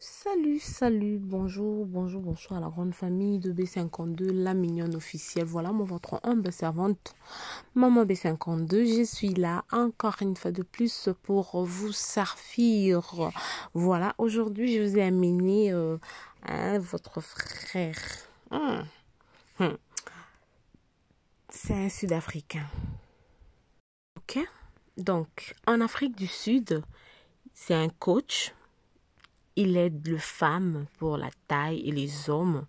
Salut, salut, bonjour, bonjour, bonsoir à la grande famille de B52, la mignonne officielle. Voilà mon votre humble servante, Maman B52. Je suis là encore une fois de plus pour vous servir. Voilà, aujourd'hui je vous ai amené euh, votre frère. Hum, hum. C'est un Sud-Africain. Ok? Donc, en Afrique du Sud, c'est un coach il aide les femmes pour la taille et les hommes,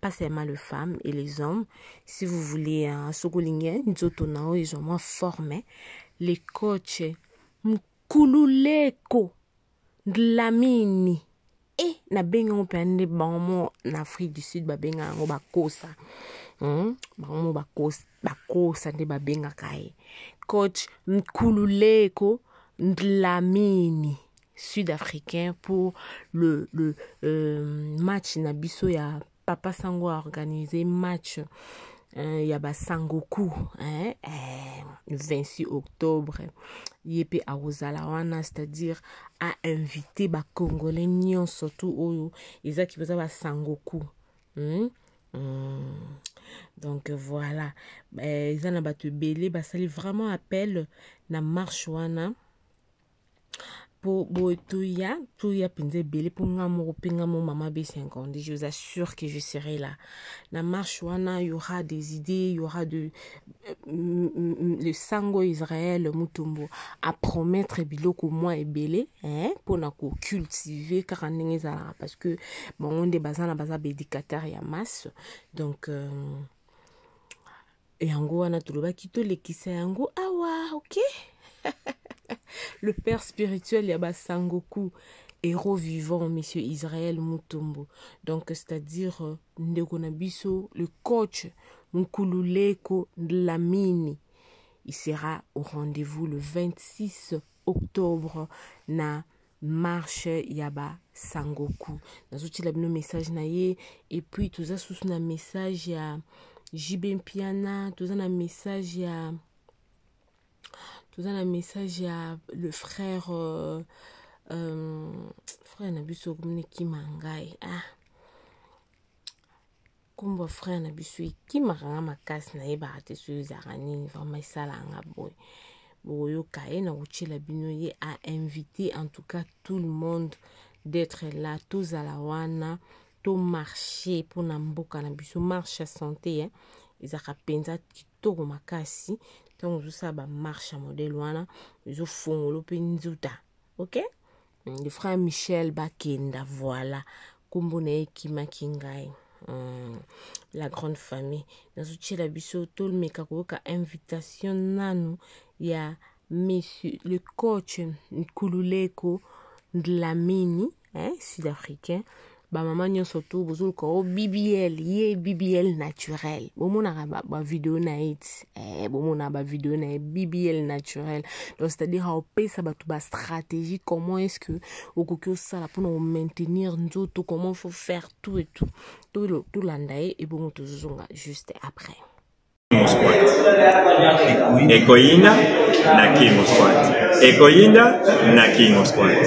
pas seulement les femmes et les hommes. Si vous voulez un sokolingé, nzoto ils ont formé les coachs mkululeko dlamini e na benga pende bango na Afrique du Sud ba benga ngo bakosa hmm? bango bakosa bakosa nde ba benga kai coach mkululeko ndlamini sud-africain pour le, le euh, match Nabiso ya Papa Sango a organisé match euh, ya basangoku hein, eh, 26 octobre yepe akozala wana c'est-à-dire a invité bacongolais nyonso tu oyo ezaki baza basangoku hmm? Hmm. donc voilà eza na bato ebele basali vraiment appel na marche po boye toya toya mpenza ebele mpo nga moko mpe nga mo mama b50 je vous assure que je serai là. Na marche wana y aura des idées y aura de le sango israel mutumbu apromettre biloko mwa ebele mpona kocultive kaka ndenge ezalaka parce que bango nde baza na baza baéducateur ya masse. Donc euh, yango wana tolobaki tolekisa yango awa ok? le père spirituel Yaba Sangoku, héros vivant, monsieur Israël Mutombo. Donc, c'est-à-dire, euh, Ndegonabiso, le coach Nkululeko Dlamini. Il sera au rendez-vous le 26 octobre na marche Yaba Sangoku. Message et puis tout ça sous na message ya Jibin Piana, tout ça na message ya toza na message ya le frère euh, euh, frère na biso okomona ekima ngai ah nkombo frère na biso ekimaka nga makasi nayebaka te soki ezalaka nini vraimen esalanga boye bokoyoka ye na kotiela bino ye a invité en tout cas tout le monde d'être là tozala wana tomarche mpona mboka na biso marche ya santé ezalaka mpenza kitoko makasi ntango ozosala bamarshe ya modele wana ezofongolo mpe nzuta ok? Le frère michel bakenda voilà. Nkombo na ye ekimaki ngai Mm, la grande famille. Nazotiela biso tolmeka koyoka invitation nanu ya monsieur le coach nkululeko ndlamini eh, sud-africain bamama nyonso to bozoluka o bbl ye bbl naturel. Bomonaka bavideo na ye ti eh, bomonaka bavideo na ye bbl naturel. Donc c'est-à-dire aopesa bato bastratégie comment est ce que okoki osala mpona komaintenir nzoto comment faut faire tout et tout. Tolanda ye ebongo tozozonga juste après. Ekoyinda na kingo squat. Ekoyinda na kingo squat.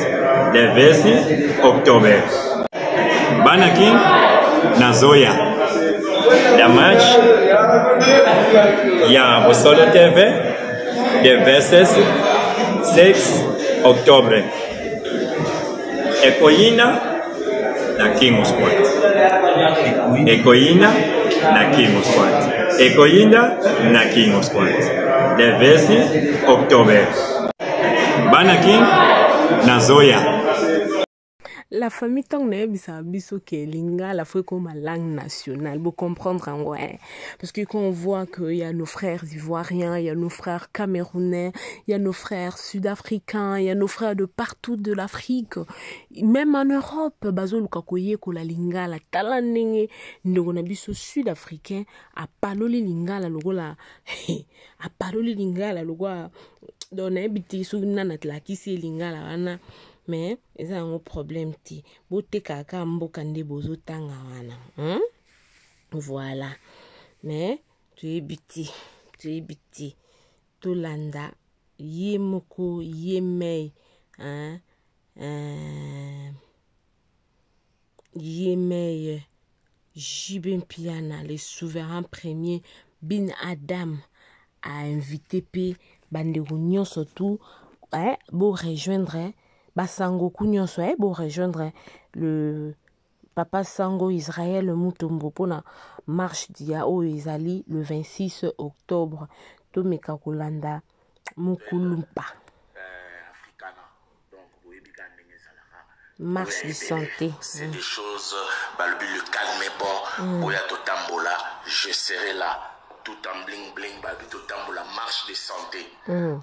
Le 20 octobre bana king na zoya. La match ya bosolo tv de 26 6 octobre. Ekoyina na king squat ekoyina na king squat ekoyinda na king squat de 20 octobre. Bana king na zoya la famille ntango nayebisaka biso ke lingala fo ekoma langue nationale bocomprendre yango eh? parce que quand on voit que y a nos frères ivoiriens y a nos frères camerounais y a nos frères sud-africains y a nos frères de partout de l'afrique même en europe bazoluka koyekola lingala tala ndenge ndeko na biso sud-africain apaloli lingala lokola apaloli lingala lokola donc nayebi te soki nani atlakisi ye lingala wana me eza yango problème te botekaka kaka mboka nde bozotanga wana. Hmm? voilà. Me toyebi te toyebi te tolanda ye moko ye mei hein? euh, Yemeye, Jibin Piana, les souverains premiers, Bin Adam, a invité P, Bandeko nyonso tout, eh, pour rejoindre, eh, Basangoku nyonso, eh, pour rejoindre le Papa Sango Israël Mutombo pona marche dia oyo ezali le 26 octobre. Tomeka kolanda mokulumpa marche de santé. c'est des choses balobi le calme est bon. Totambola je serai là. Tout en bling bling balobi totambola marche de santé. Mm.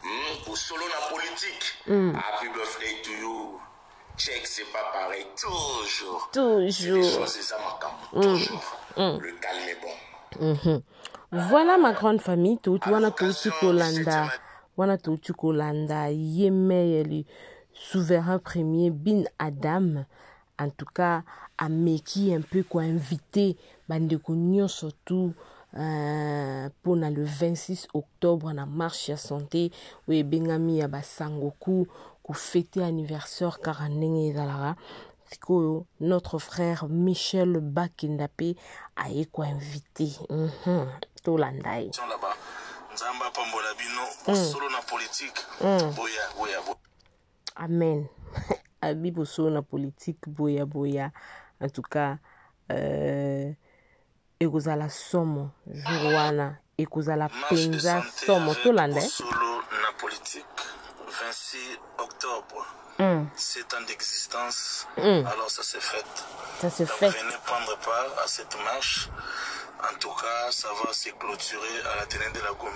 Solo na politique. Happy birthday to you. Check c'est pas pareil. Toujours. Toujours. Les choses eza makambo toujours. Le calme est bon. Mhm. voilà ma grande famille touti wana touti kolanda. wana touti kolanda ye meyeli souverain premier bin adam. En tout cas ameki un peu koinvite bandeko nyonso tu uh, mpona le 26 octobre na marche ya santé oyo ebengami ya basangoku kofete anniversaire kaka ndenge ezalaka sikoyo notre frère michel bakenda mpe aye koinvite tolanda ye là-bas. Nzambe apambola bino bosolo na politike boya boya boya. Amen. Abi bosolo na politike boya boya. En tout cas euh, ekozala somo jour wana ekozala mpenza somo tolanda ye Bosolo na politique. 26 octobre. Mm. 7 ans d'existence. Mm. alors ça s'est fait. Ça se Donc, fait. venez prendre part à cette marche en tout cas ça va se clôturer à la tenue de la Gombe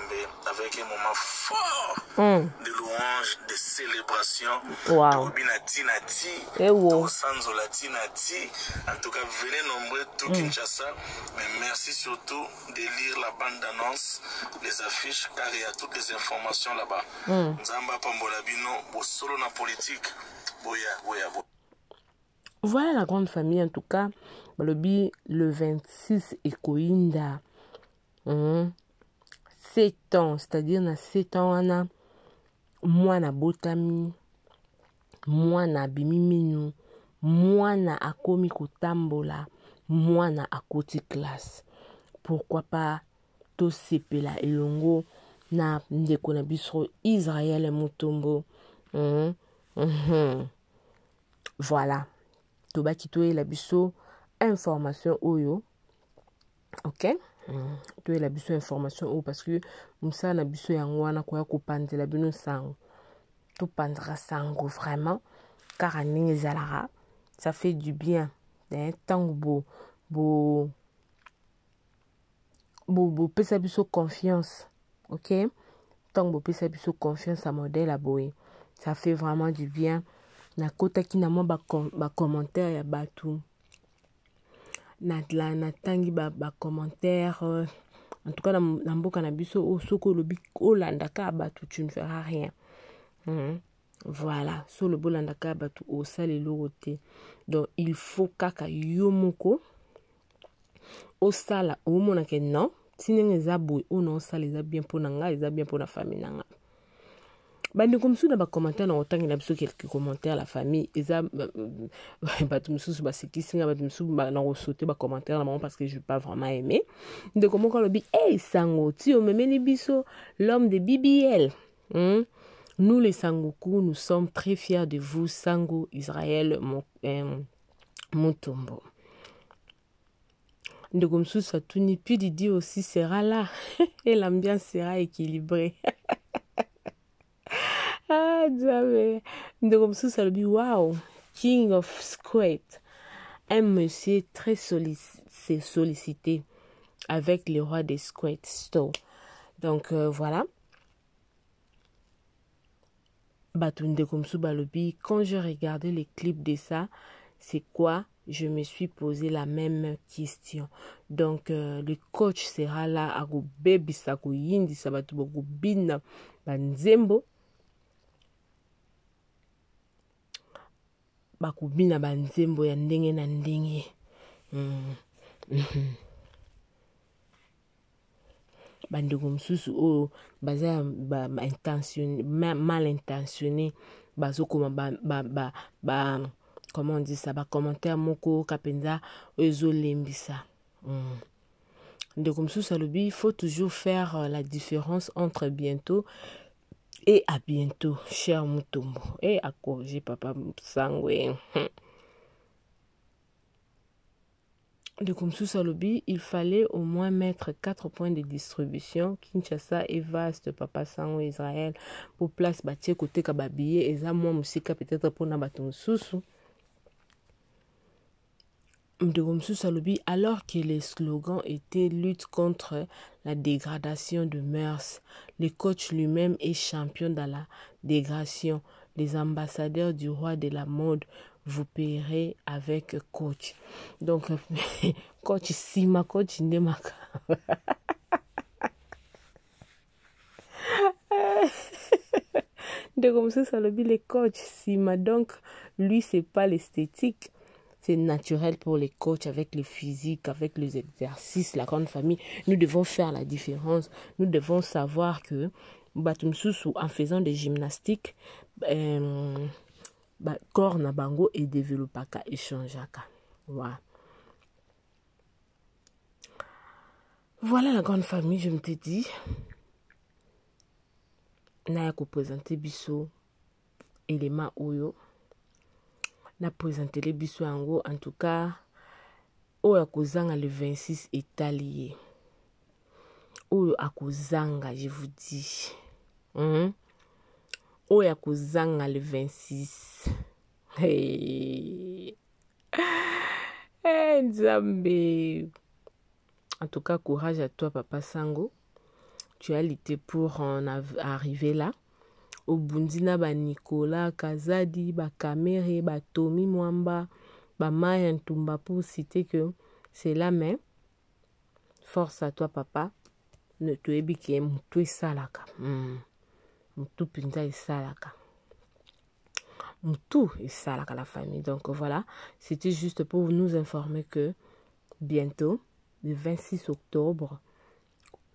avec un moment fort Mm. de louanges de célébrations Wow. Eh en tout cas venez nombreux tout Kinshasa. Mais merci surtout de lire la bande d'annonce les affiches car il y a toutes les informations là-bas. Nzambe apambola bino bosolo na politique. Boya boya boya. Voilà la grande famille en tout cas balobi le 26 ekoyinda mhm. 7 ans c'est-à-dire na 7 ans wana mwana abotami mwana abimi minu mwana akomi kotambola mwana akoti classe pourquoi pas tosepela elongo na ndeko na biso israel motombo mhm. Mhm. voilà tobaki toyela biso information oyo ok? Mm. toyela biso information oyo parce que mosala na biso yango wana koya kopanzela bino sango. Topanzaka sango vraiment kaka ndenge ezalaka ça fait du bien ntango bo bo bo bopesa biso confiance ok? Ntango bopesa biso confiance ya modele ya boye ça fait vraiment du bien. Nakotaki na mwa bacommentaire ya bato natangi bacommentaire ba en tout cas na, na mboka na biso oyo soki olobi olanda kaka bato tu ne feras rien. Mm -hmm. voilà. So olobi olanda kaka bato osala eloko te. Donc il faut kaka yo moko osala omonake non. Ti ndenge eza boye oyo na osala eza bien mpo na ngai eza bien mpo na famille na ngai bandeko mosusu na bacommentaire na kotangela biso quelque commentaire la famille. Eza bato mosusu basekisi nga bato mosusu na kosaute bacommentaire na bango parce que je pas vraiment aimé ndeko moko alobi e sango ti omemeli biso l'homme de bbl hmm? nous les sangoku nous sommes très fiers de vous sango israël motombo ndeko mosusu atuni puis didi aussi sera là. Et l'ambiance sera équilibrée ah wow king of squat un monsieur très sollic sollicité avec le roi des squats store. Donc euh, voilà. Bato ndeko mosusu balobi quand je regardais les clips de ça c'est quoi? Je me suis posé la même question. Donc euh, le coach sera là akobebisa koyindisa bato bakobina banzembo bakobina banzembo ya ndenge na ndenge mm. mm -hmm. bandeko mosusu oyo baza ba, ba mal intentionné bazokoma ba, ba, ba, ba, comment on dit ça bacommentaire moko oyoka mpenza oyo ezolembisa mm. ndeko mosusu alobi il faut toujours faire euh, la différence entre bientôt et à bientôt cher mutombo. E akorge papa sangwe ndeko mosusu alobi il fallait au moins mettre quatre points de distribution. Kinshasa et vaste papa sango israel po place batie koteka babillet eza mwa mosika peut-être bato mosusu ndeko mosusu alobi alors que les slogans étaient lutte contre la dégradation de mœurs le coach lui-même est champion dans la dégradation. Les ambassadeurs du roi de la mode vous payerez avec coach. Donc coach nsima coach nde makambo ndeko mosusu alobi le coach nsima donc lui c'est pas l'esthétique c'est naturel pour les coachs avec le physique, avec les exercices, la grande famille. Nous devons faire la différence. Nous devons savoir que en faisant des gymnastiques, euh, corps na bango et développaka. Voilà. Voilà la grande famille, je me t'ai dit. naya kopresente biso elema oyo napresentele biso yango en tout cas oyo akozanga le 26 etali ye oyo akozanga je vous dis. Mm? oyo akozanga le 26 hey. hey, nzambe. En tout cas courage à toi papa sango. Tu as lutté pour en arriver là obundi na banicolas kazadi bakamere batomi mwamba bamaya ntumba pour citer que c'est là force à toi papa ne toyebi ke motu esalaka. Mm. motu mpenza esalaka. Motu esalaka la famille. Donc voilà c'était juste pour nous informer que bientôt le 26 octobre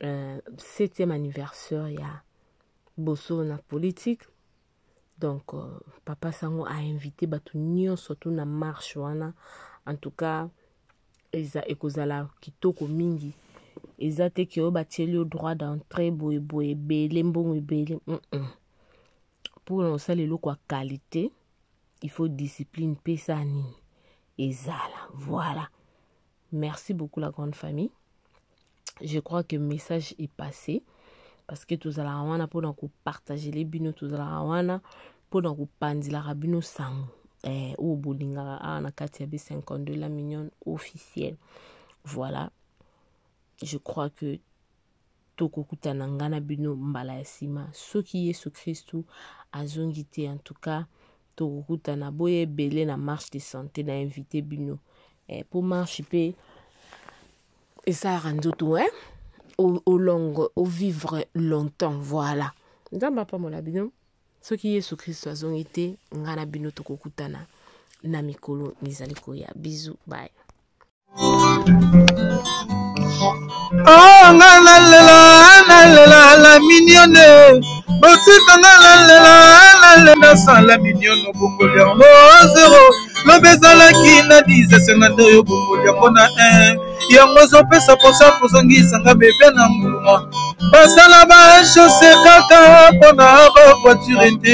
euh, 7e anniversaire ya boso na politique. Donc euh, papa sango ainvité bato nyonso to na marche wana. En tout cas eza ekozala kitoko mingi. Eza te ke oyo batieli yo droit d'entrée boyeboye ebele mbongo ebele mm -mm. mpona osala eloko ya qualité il faut discipline mpesa nini. Ezala voilà. Merci beaucoup la grande famille. Je crois que message est passé parce que tozalaka wana mpona kopartagele bino tozalaka wana mpona kopanzelaka bino sango eh, oyo bolingaka awa na kati ya b52 la mignonne officielle. Voilà. Je crois que tokokutana nga na bino mbala ya nsima soki yesu kristu azongi te en tout cas tokokutana boya ebele na marche de santé na invité bino. Eh, mpo marche mpe esalaka nzoto eh? Olongo ovivre longtemps voilà. Nzambe apamola bino soki yesu kristo azongi te ngai na bino tokokutana na mikolo mizali koya. Bizu bye. Oh nga nalela nalela la minione botika nga nalela nalela san la minione obongoli yango zero lobi ezalaki na 10 oyo obongoli yango na 1 yango ezopesa posa kozongisanga bebe na mbuma. Basala bashose kaka mpona bavoiture te